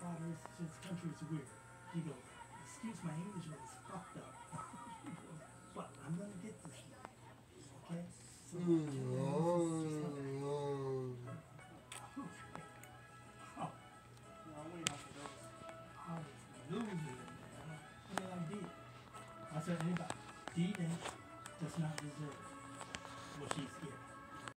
father, this, this country is weird. He goes, excuse my English, but it's fucked up. he goes, but I'm gonna get this one. Okay? So, Mm, just oh, oh, I was losing it, man. What did I do? I said, anybody, D-Day does not deserve it.